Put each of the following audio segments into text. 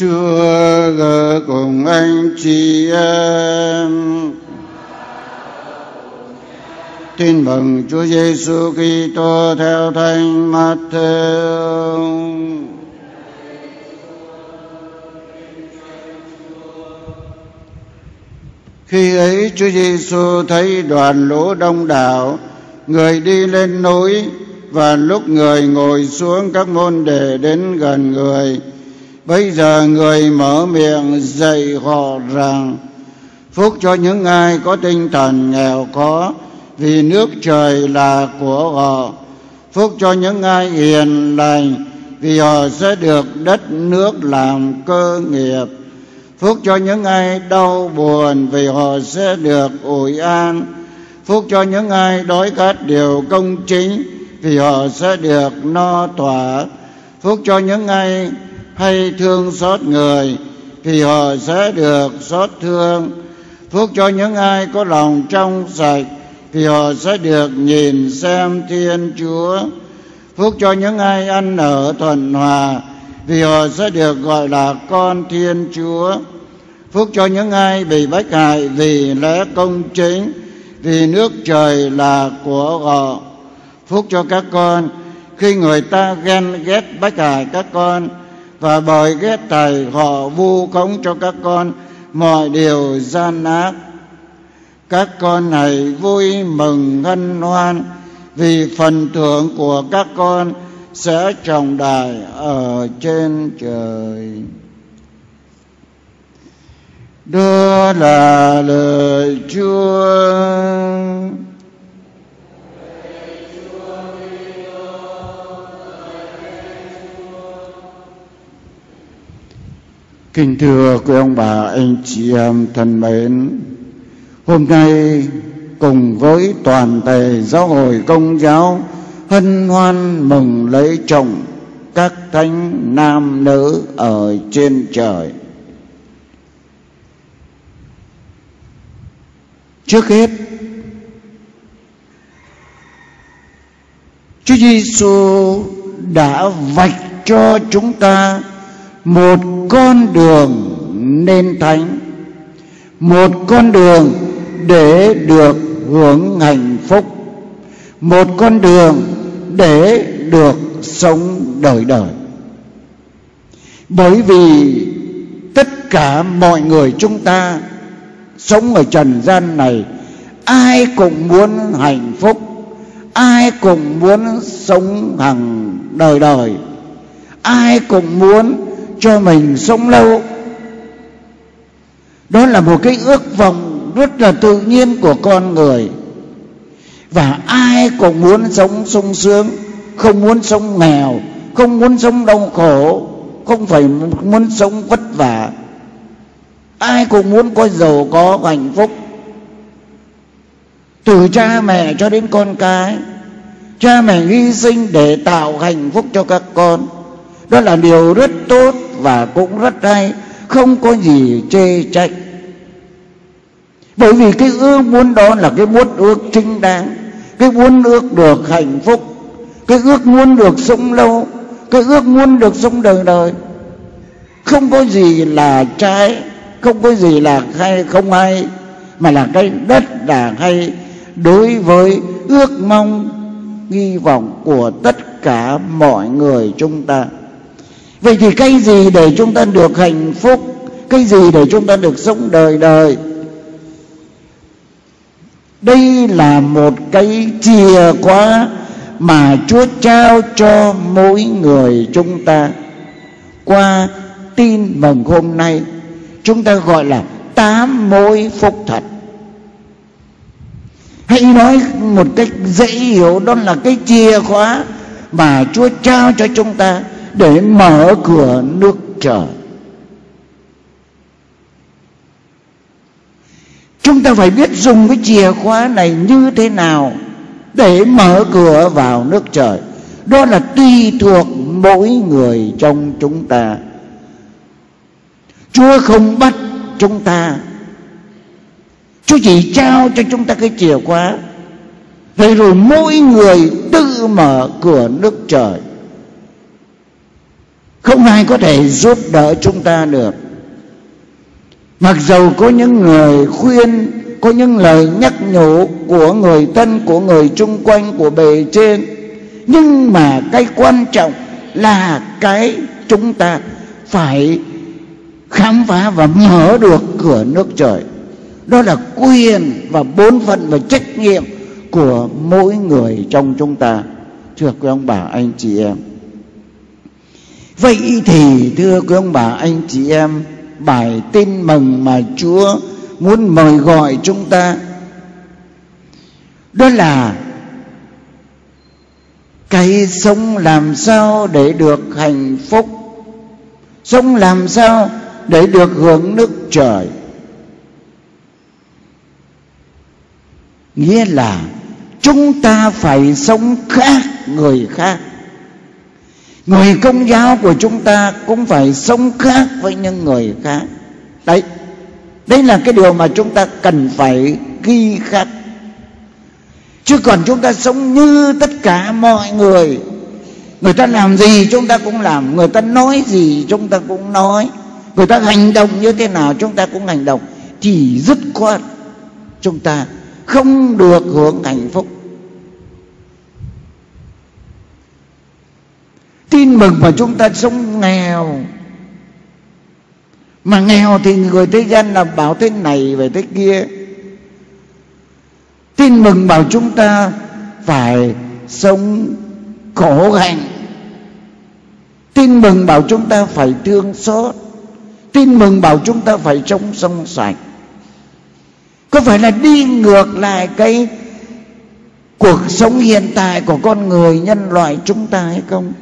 Chúa cùng anh chị em. Tin mừng Chúa Giêsu Kitô theo Thánh Matthew. Khi ấy Chúa Giêsu thấy đoàn lũ đông đảo, người đi lên núi và lúc người ngồi xuống các môn đệ đến gần người. Bây giờ người mở miệng dạy họ rằng, Phúc cho những ai có tinh thần nghèo khó Vì nước trời là của họ. Phúc cho những ai hiền lành, Vì họ sẽ được đất nước làm cơ nghiệp. Phúc cho những ai đau buồn, Vì họ sẽ được ủi an. Phúc cho những ai đói khát điều công chính, Vì họ sẽ được no tỏa Phúc cho những ai hay thương xót người, thì họ sẽ được xót thương. Phúc cho những ai có lòng trong sạch, thì họ sẽ được nhìn xem Thiên Chúa. Phúc cho những ai ăn ở thuận hòa Vì họ sẽ được gọi là con Thiên Chúa. Phúc cho những ai bị bách hại vì lẽ công chính, Vì nước trời là của họ. Phúc cho các con, khi người ta ghen ghét bách hại các con và bởi ghét thầy họ vu khống cho các con, mọi điều gian ác. Các con hãy vui mừng hân hoan, vì phần thưởng của các con sẽ trọng đại ở trên trời. Đó là lời chúa. Kính thưa quý ông bà, anh chị em thân mến, Hôm nay cùng với toàn thể giáo hội công giáo Hân hoan mừng lấy chồng các thánh nam nữ ở trên trời. Trước hết, Chúa Giêsu đã vạch cho chúng ta một con đường nên thánh, một con đường để được hưởng hạnh phúc, một con đường để được sống đời đời. Bởi vì tất cả mọi người chúng ta sống ở trần gian này, ai cũng muốn hạnh phúc, ai cũng muốn sống hằng đời đời, ai cũng muốn cho mình sống lâu. Đó là một cái ước vọng rất là tự nhiên của con người. Và ai cũng muốn sống sung sướng, không muốn sống nghèo, không muốn sống đau khổ, không phải muốn sống vất vả. Ai cũng muốn có giàu, có hạnh phúc. Từ cha mẹ cho đến con cái, cha mẹ hy sinh để tạo hạnh phúc cho các con đó là điều rất tốt và cũng rất hay. Không có gì chê trách. Bởi vì cái ước muốn đó là cái muốn ước chính đáng. Cái muốn ước được hạnh phúc. Cái ước muốn được sống lâu. Cái ước muốn được sống đời đời. Không có gì là trái, không có gì là hay, không hay, mà là cái đất là hay. Đối với ước mong hy vọng của tất cả mọi người chúng ta vậy thì cái gì để chúng ta được hạnh phúc? Cái gì để chúng ta được sống đời đời? Đây là một cái chìa khóa mà Chúa trao cho mỗi người chúng ta. Qua tin mừng hôm nay, chúng ta gọi là tám mối phúc thật. Hãy nói một cách dễ hiểu, đó là cái chìa khóa mà Chúa trao cho chúng ta để mở cửa nước trời. Chúng ta phải biết dùng cái chìa khóa này như thế nào để mở cửa vào nước trời. Đó là tùy thuộc mỗi người trong chúng ta. Chúa không bắt chúng ta. Chúa chỉ trao cho chúng ta cái chìa khóa. Vậy rồi mỗi người tự mở cửa nước trời không ai có thể giúp đỡ chúng ta được. Mặc dầu có những người khuyên, có những lời nhắc nhủ của người thân, của người chung quanh, của bề trên, nhưng mà cái quan trọng là cái chúng ta phải khám phá và mở được cửa nước trời. Đó là quyền và bổn phận và trách nhiệm của mỗi người trong chúng ta. Thưa quý ông bà, anh chị em vậy thì, thưa quý ông bà, anh chị em, bài tin mừng mà chúa muốn mời gọi chúng ta, đó là cái sống làm sao để được hạnh phúc, sống làm sao để được hưởng nước trời. Nghĩa là chúng ta phải sống khác người khác người công giáo của chúng ta cũng phải sống khác với những người khác. Đấy đấy là cái điều mà chúng ta cần phải ghi khắc. Chứ còn chúng ta sống như tất cả mọi người. Người ta làm gì chúng ta cũng làm, người ta nói gì chúng ta cũng nói. Người ta hành động như thế nào chúng ta cũng hành động. Chỉ dứt khoát, chúng ta không được hưởng hạnh phúc. Tin mừng mà chúng ta sống nghèo. Mà nghèo thì người thế gian là bảo thế này về thế kia. Tin mừng bảo chúng ta phải sống khổ hạnh. Tin mừng bảo chúng ta phải thương xót. Tin mừng bảo chúng ta phải sống sông sạch. Có phải là đi ngược lại cái cuộc sống hiện tại của con người nhân loại chúng ta hay không?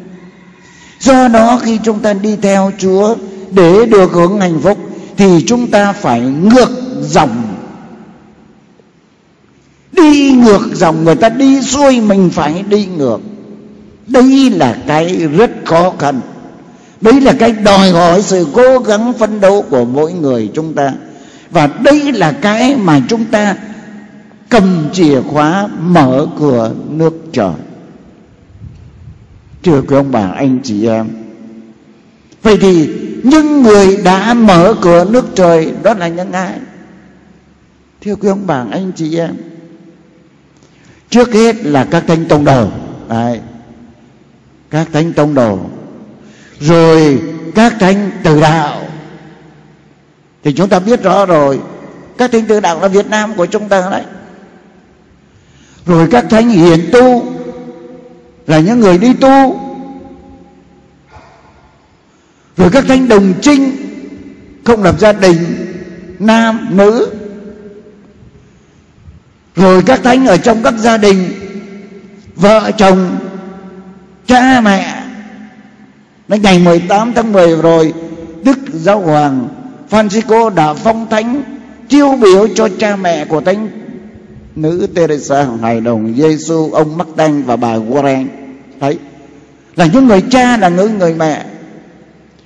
Do đó khi chúng ta đi theo chúa để được hưởng hạnh phúc, thì chúng ta phải ngược dòng. Đi ngược dòng, người ta đi xuôi mình phải đi ngược. Đây là cái rất khó khăn. Đấy là cái đòi hỏi sự cố gắng phấn đấu của mỗi người chúng ta. Và đây là cái mà chúng ta cầm chìa khóa mở cửa nước trời thưa quý ông bà, anh chị em. Vậy thì những người đã mở cửa nước trời, đó là những ai? Thưa quý ông bà, anh chị em. Trước hết là các thánh tông đồ Đấy. các thánh tông đồ rồi các thánh từ đạo. Thì chúng ta biết rõ rồi, các thánh từ đạo là Việt Nam của chúng ta đấy. Rồi các thánh hiền tu là những người đi tu. Rồi các thánh đồng trinh không lập gia đình, nam, nữ. Rồi các thánh ở trong các gia đình, vợ, chồng, cha, mẹ. Đến ngày 18 tháng 10 rồi, Đức Giáo Hoàng Francisco đã phong thánh tiêu biểu cho cha mẹ của thánh nữ Teresa hài đồng Giêsu ông Mắc Tanh và bà Warren thấy là những người cha, là những người mẹ.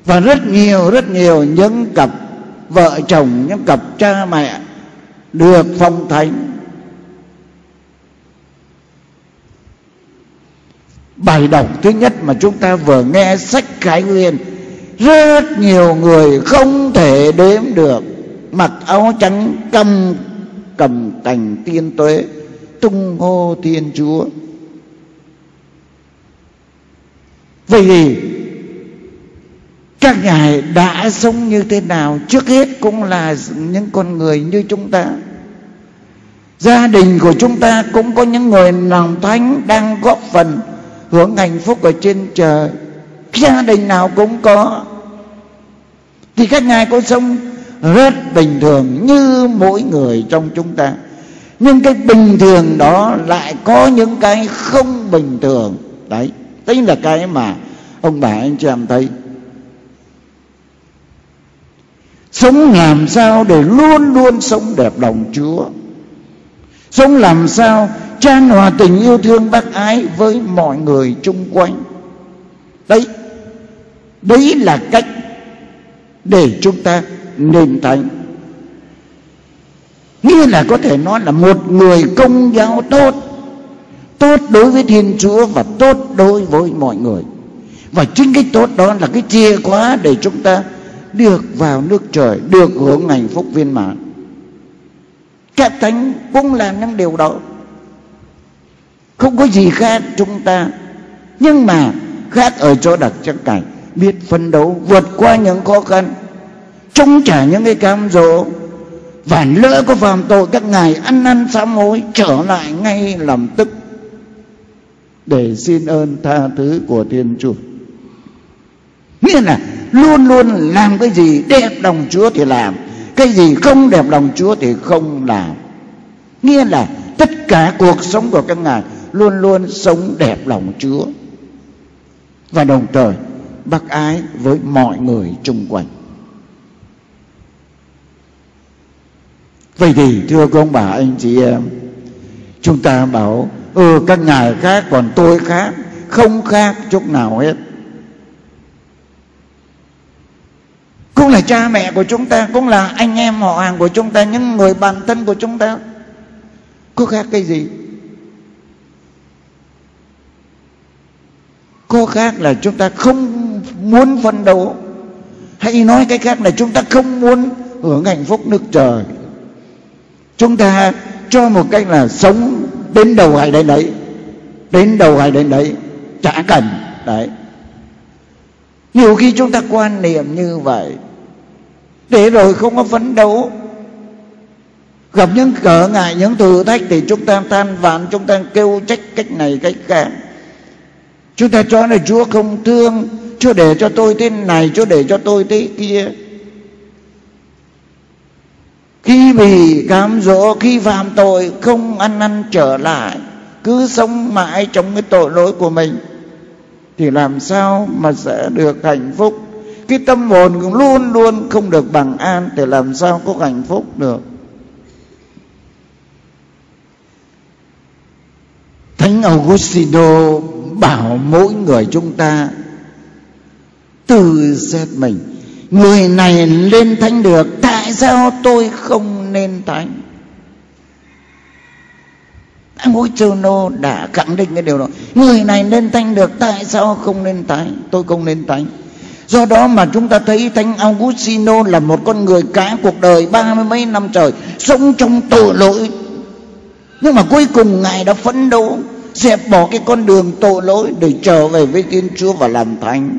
Và rất nhiều rất nhiều những cặp vợ chồng, những cặp cha mẹ được phong thánh. Bài đọc thứ nhất mà chúng ta vừa nghe, sách khải nguyên, rất nhiều người không thể đếm được. Mặc áo trắng cầm cầm cành tiên tuế, tung hô thiên chúa. Vậy thì các ngài đã sống như thế nào? Trước hết cũng là những con người như chúng ta. Gia đình của chúng ta cũng có những người lòng thánh đang góp phần hưởng hạnh phúc ở trên trời. Gia đình nào cũng có. Thì các ngài cũng sống rất bình thường như mỗi người trong chúng ta. Nhưng cái bình thường đó lại có những cái không bình thường. Đấy đấy là cái mà ông bà anh chị em thấy. Sống làm sao để luôn luôn sống đẹp lòng chúa? Sống làm sao trang hòa tình yêu thương bác ái với mọi người chung quanh? Đấy đấy là cách để chúng ta nên thành như là có thể nói là một người công giáo tốt tốt đối với thiên chúa và tốt đối với mọi người. Và chính cái tốt đó là cái chìa khóa để chúng ta được vào nước trời, được hưởng hạnh phúc viên mãn. Các thánh cũng làm những điều đó. Không có gì khác chúng ta. Nhưng mà khác ở chỗ đặc chất cảnh, biết phấn đấu, vượt qua những khó khăn, chống trả những cái cam dỗ, và lỡ có phạm tội, các ngài ăn năn sám hối, trở lại ngay lập tức để xin ơn tha thứ của thiên chúa. Nghĩa là luôn luôn làm cái gì đẹp lòng chúa thì làm, cái gì không đẹp lòng chúa thì không làm. Nghĩa là tất cả cuộc sống của các ngài luôn luôn sống đẹp lòng chúa. Và đồng thời, bác ái với mọi người chung quanh. Vậy thì, thưa các ông bà, anh chị em, chúng ta bảo ừ các ngài khác, còn tôi khác, không khác chút nào hết. Cũng là cha mẹ của chúng ta, cũng là anh em họ hàng của chúng ta, những người bạn thân của chúng ta. Có khác cái gì? Có khác là chúng ta không muốn phân đấu. Hay nói cái khác là chúng ta không muốn hưởng hạnh phúc nước trời. Chúng ta cho một cách là sống đến đầu hay đến đấy, đến đầu hay đến đấy, chả cần, đấy. Nhiều khi chúng ta quan niệm như vậy, để rồi không có phấn đấu, gặp những trở ngại, những thử thách thì chúng ta than vãn, chúng ta kêu trách cách này, cách khác. Chúng ta cho là chúa không thương, chúa để cho tôi thế này, chúa để cho tôi thế kia khi bị cám dỗ, khi phạm tội, không ăn năn trở lại, cứ sống mãi trong cái tội lỗi của mình, thì làm sao mà sẽ được hạnh phúc? Cái tâm hồn cũng luôn luôn không được bằng an, thì làm sao có hạnh phúc được? Thánh augustino bảo mỗi người chúng ta từ xét mình. Người này lên thánh được tại sao tôi không nên thánh? Ngôi châu nô đã khẳng định cái điều đó. Người này nên thánh được, tại sao không nên thánh? Tôi không nên thánh. Do đó mà chúng ta thấy thánh Augustino là một con người cả cuộc đời, ba mươi mấy năm trời, sống trong tội lỗi. Nhưng mà cuối cùng ngài đã phấn đấu, dẹp bỏ cái con đường tội lỗi để trở về với Thiên Chúa và làm thánh.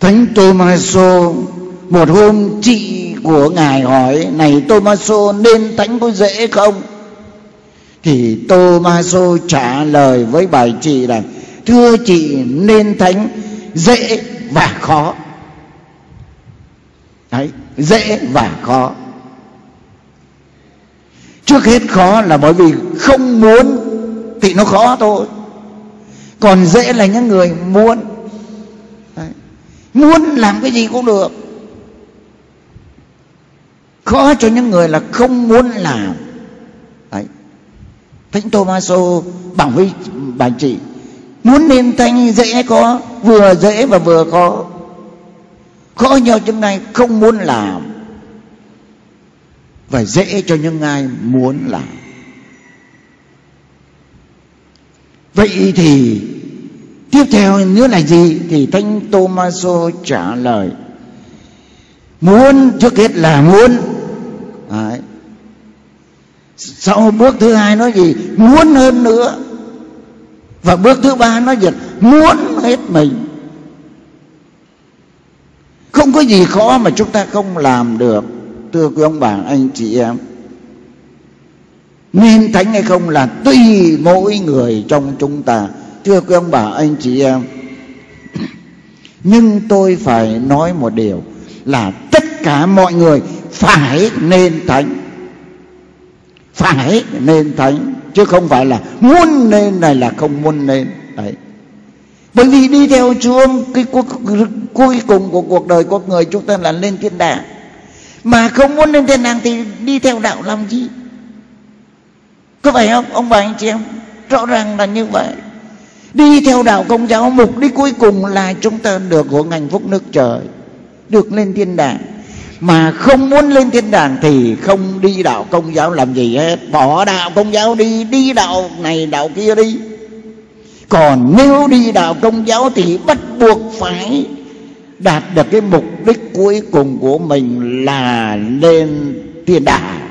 Thánh Tomaso một hôm chị của ngài hỏi này Tomaso nên thánh có dễ không? Thì Tomaso trả lời với bài chị là thưa chị nên thánh dễ và khó. Đấy, dễ và khó. Trước hết khó là bởi vì không muốn thì nó khó thôi. Còn dễ là những người muốn muốn làm cái gì cũng được. Khó cho những người là không muốn làm. Đấy. thánh Thomaso bảo với bà chị, muốn nên thanh dễ có, vừa dễ và vừa khó khó nhau chúng này không muốn làm và dễ cho những ai muốn làm. Vậy thì tiếp theo nữa là gì? Thì thánh Tomaso trả lời, muốn, trước hết là muốn. Đấy. sau bước thứ hai nói gì? Muốn hơn nữa. Và bước thứ ba nói gì? Muốn hết mình. Không có gì khó mà chúng ta không làm được, thưa quý ông bà, anh chị em. Nên thánh hay không là tùy mỗi người trong chúng ta thưa quý ông bà anh chị em nhưng tôi phải nói một điều là tất cả mọi người phải nên thánh. Phải nên thánh chứ không phải là muốn nên này là không muốn nên. Đấy. Bởi vì đi theo chúa cái cuộc, cuối cùng của cuộc đời của người chúng ta là lên thiên đàng. Mà không muốn lên thiên đàng thì đi theo đạo làm gì? Có phải không? Ông bà anh chị em rõ ràng là như vậy đi theo đạo công giáo, mục đích cuối cùng là chúng ta được hưởng hạnh phúc nước trời, được lên thiên đàng. Mà không muốn lên thiên đàng thì không đi đạo công giáo làm gì hết. Bỏ đạo công giáo đi đi đạo này, đạo kia đi. Còn nếu đi đạo công giáo thì bắt buộc phải đạt được cái mục đích cuối cùng của mình là lên thiên đàng.